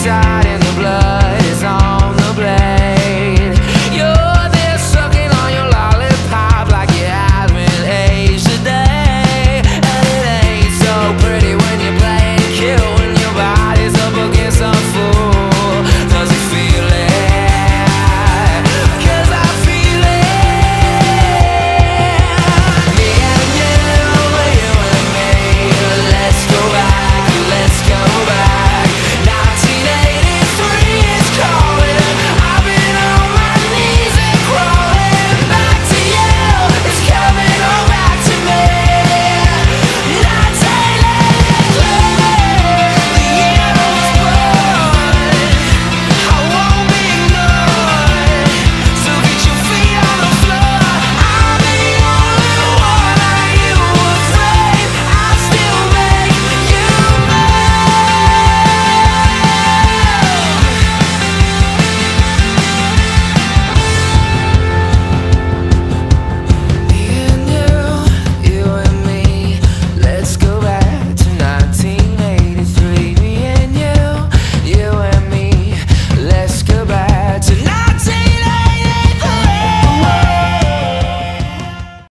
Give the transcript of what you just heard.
inside in the blood.